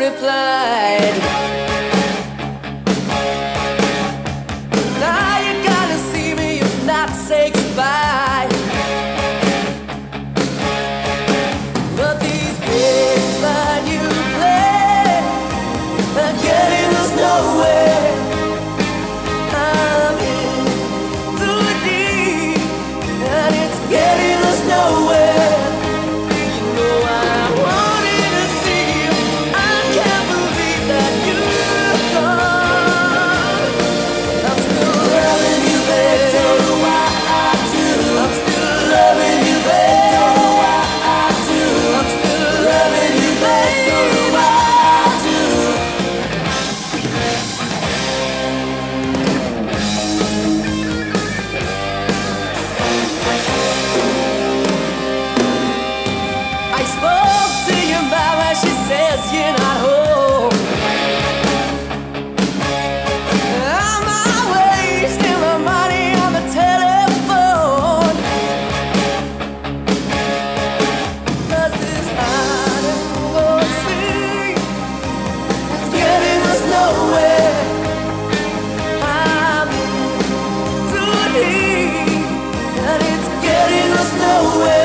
replied. Say goodbye. no way.